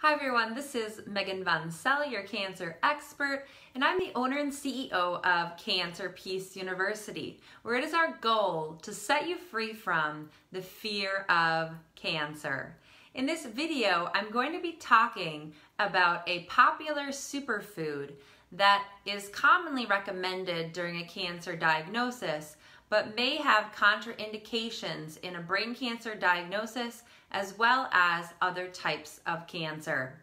Hi everyone, this is Megan Van Zyl, your cancer expert, and I'm the owner and CEO of Cancer Peace University, where it is our goal to set you free from the fear of cancer. In this video, I'm going to be talking about a popular superfood that is commonly recommended during a cancer diagnosis, but may have contraindications in a brain cancer diagnosis as well as other types of cancer.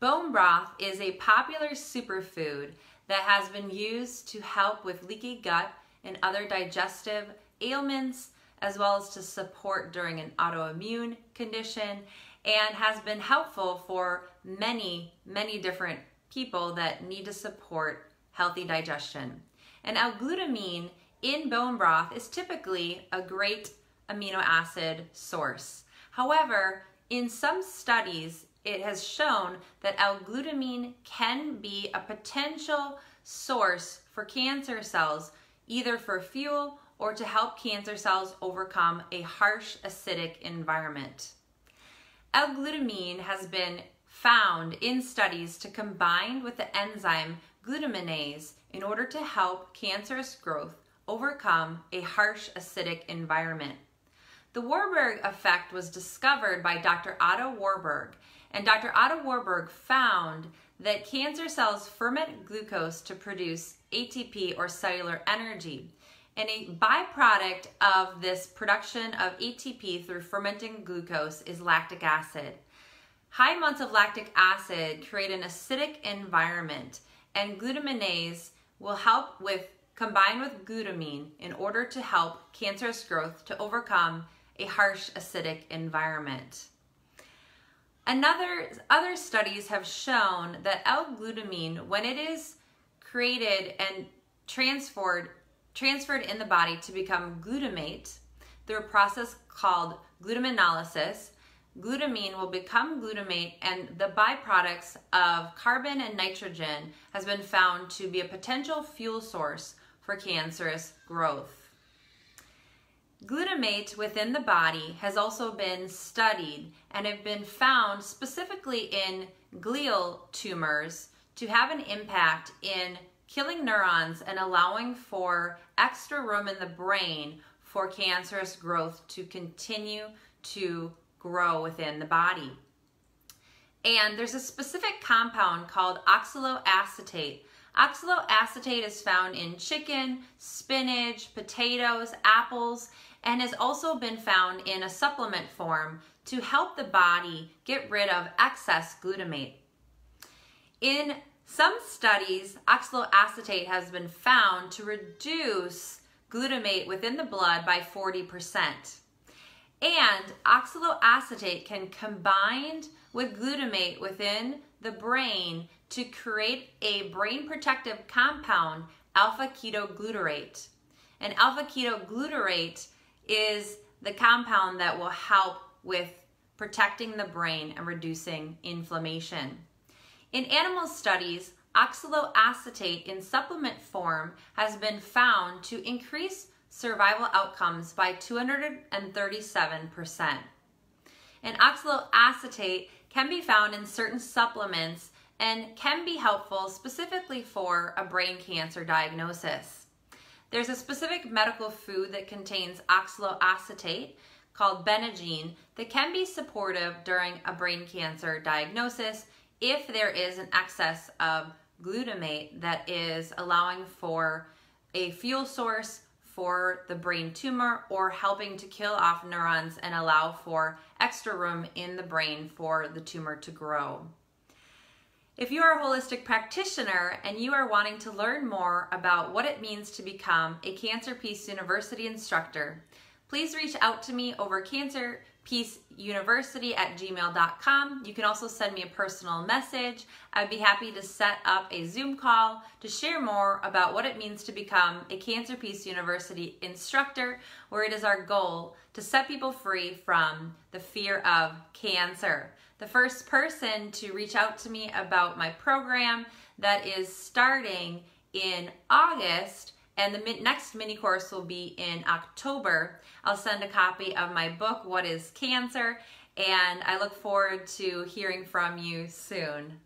Bone broth is a popular superfood that has been used to help with leaky gut and other digestive ailments, as well as to support during an autoimmune condition, and has been helpful for many, many different people that need to support healthy digestion. And L-glutamine in bone broth is typically a great amino acid source. However, in some studies, it has shown that L-glutamine can be a potential source for cancer cells, either for fuel or to help cancer cells overcome a harsh acidic environment. L-glutamine has been found in studies to combine with the enzyme glutaminase in order to help cancerous growth overcome a harsh acidic environment. The Warburg effect was discovered by Dr. Otto Warburg, and Dr. Otto Warburg found that cancer cells ferment glucose to produce ATP or cellular energy. And a byproduct of this production of ATP through fermenting glucose is lactic acid. High amounts of lactic acid create an acidic environment, and glutaminase will help with combine with glutamine in order to help cancerous growth to overcome a harsh acidic environment. Another, other studies have shown that L-glutamine, when it is created and transferred, transferred in the body to become glutamate through a process called glutaminolysis, glutamine will become glutamate and the byproducts of carbon and nitrogen has been found to be a potential fuel source for cancerous growth. Glutamate within the body has also been studied and have been found specifically in glial tumors to have an impact in killing neurons and allowing for extra room in the brain for cancerous growth to continue to grow within the body. And there's a specific compound called oxaloacetate Oxaloacetate is found in chicken, spinach, potatoes, apples, and has also been found in a supplement form to help the body get rid of excess glutamate. In some studies, oxaloacetate has been found to reduce glutamate within the blood by 40%. And oxaloacetate can combine with glutamate within the brain to create a brain protective compound, alpha ketoglutarate. And alpha ketoglutarate is the compound that will help with protecting the brain and reducing inflammation. In animal studies, oxaloacetate in supplement form has been found to increase survival outcomes by 237%. And oxaloacetate can be found in certain supplements and can be helpful specifically for a brain cancer diagnosis. There's a specific medical food that contains oxaloacetate called benaGene that can be supportive during a brain cancer diagnosis if there is an excess of glutamate that is allowing for a fuel source for the brain tumor or helping to kill off neurons and allow for extra room in the brain for the tumor to grow. If you are a holistic practitioner and you are wanting to learn more about what it means to become a Cancer Peace University instructor, please reach out to me over Cancer Peace University at gmail.com. You can also send me a personal message. I'd be happy to set up a Zoom call to share more about what it means to become a Cancer Peace University instructor, where it is our goal to set people free from the fear of cancer. The first person to reach out to me about my program that is starting in August and the next mini course will be in October. I'll send a copy of my book, What is Cancer? and I look forward to hearing from you soon.